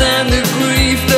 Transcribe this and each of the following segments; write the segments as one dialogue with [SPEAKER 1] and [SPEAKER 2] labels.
[SPEAKER 1] and the grief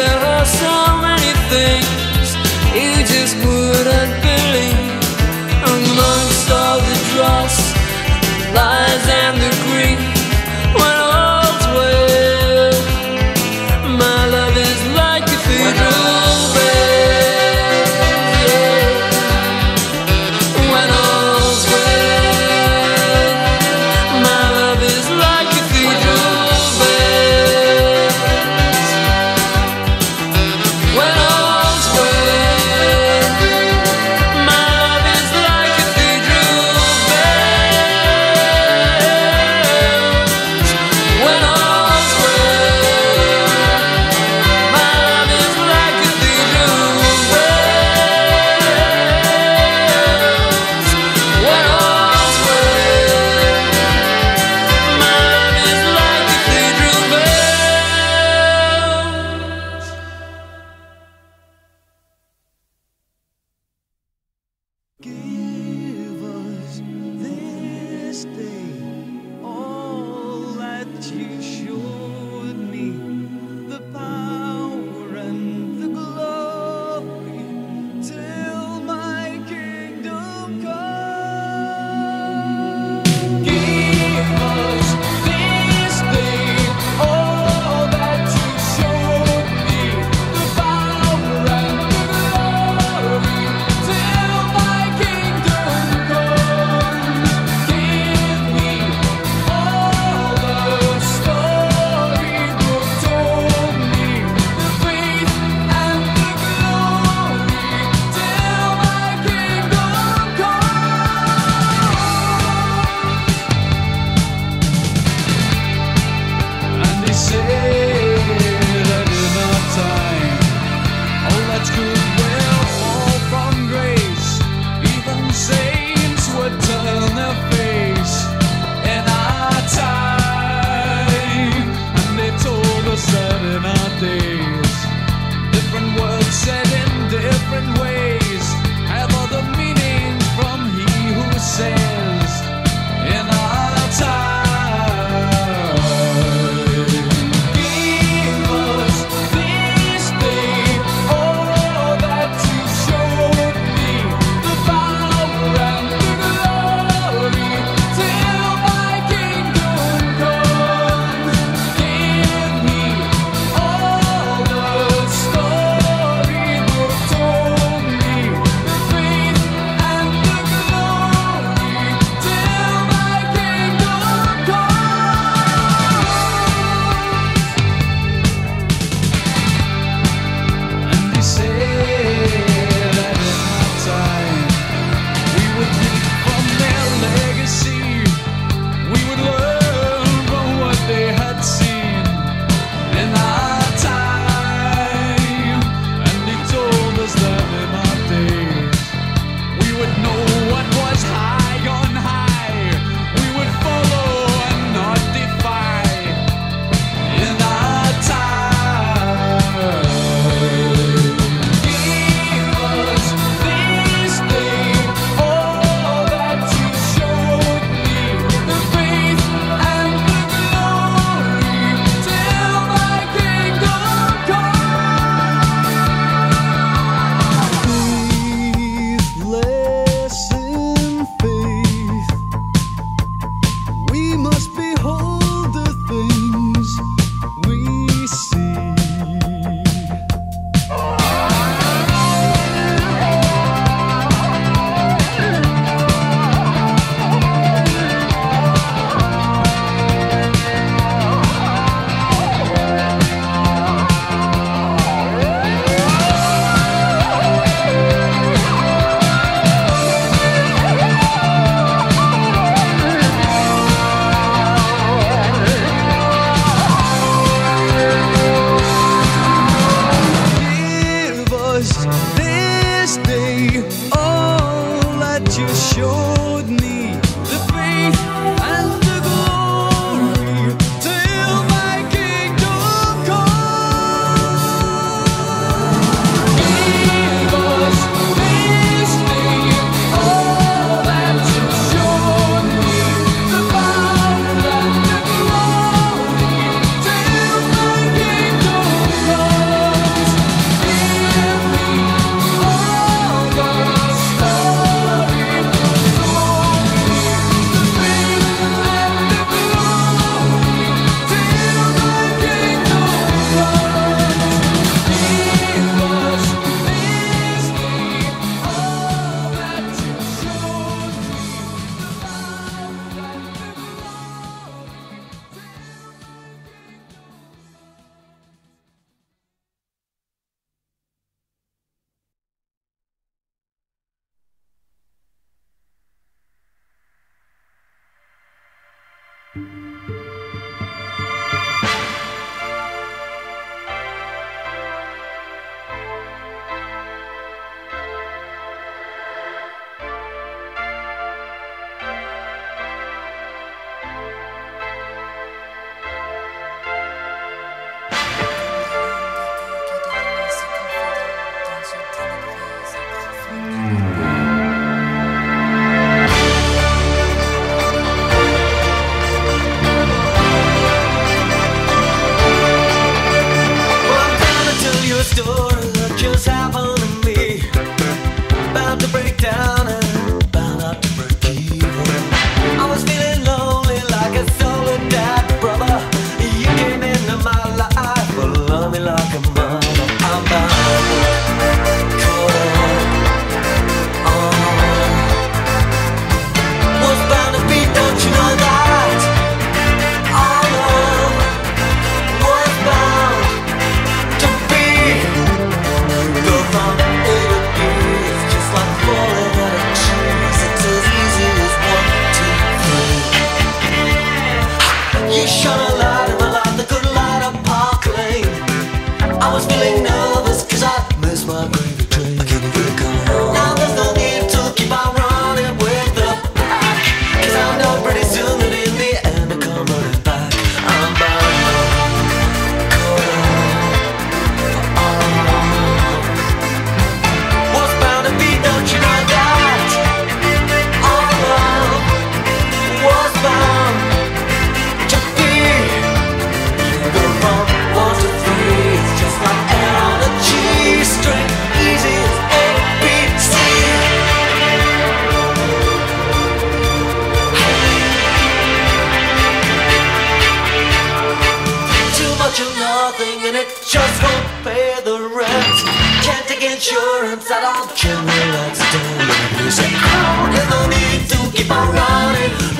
[SPEAKER 2] Just hope pay the rent. Can't take insurance at all. Can relax, don't lose it. I don't need to keep on running.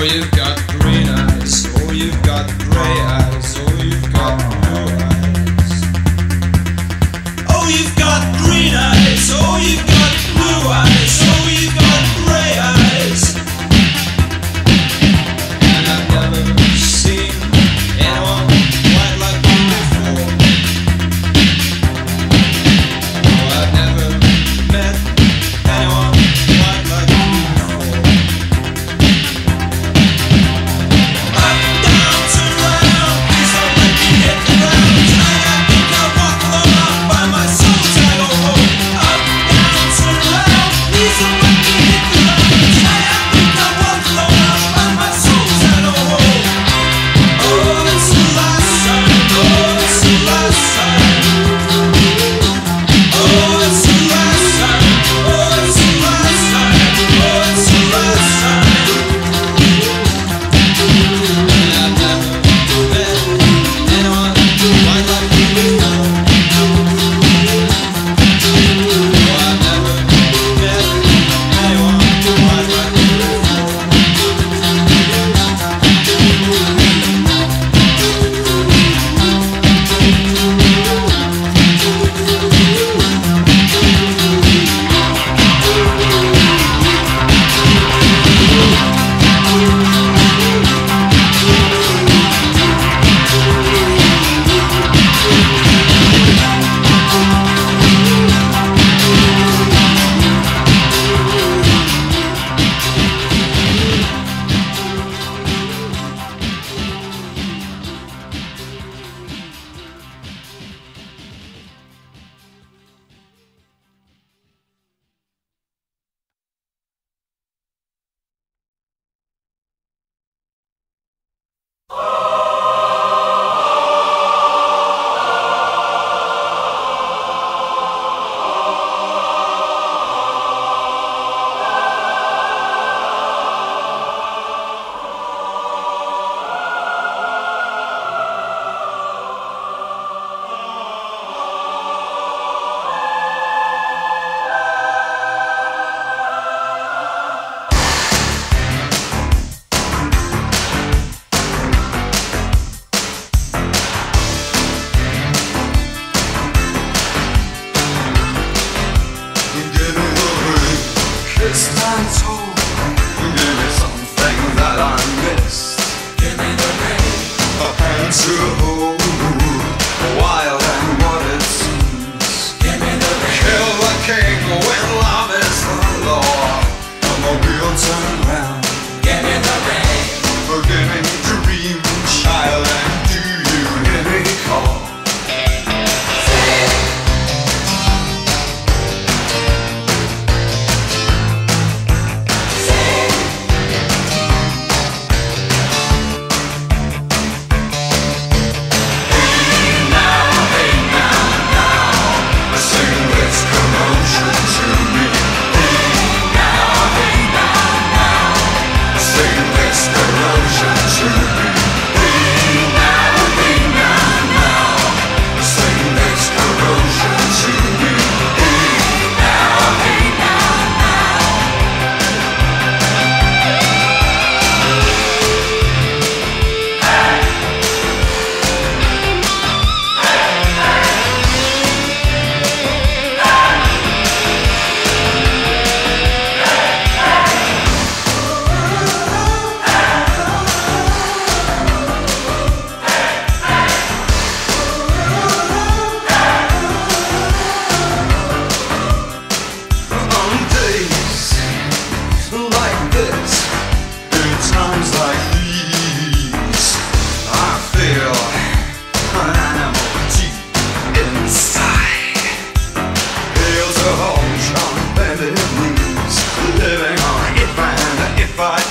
[SPEAKER 3] Oh, you've got green eyes. Oh, you've got gray eyes. Oh, you've got blue eyes. Oh, you've got green eyes. Oh, you've got blue eyes.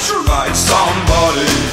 [SPEAKER 4] to write somebody.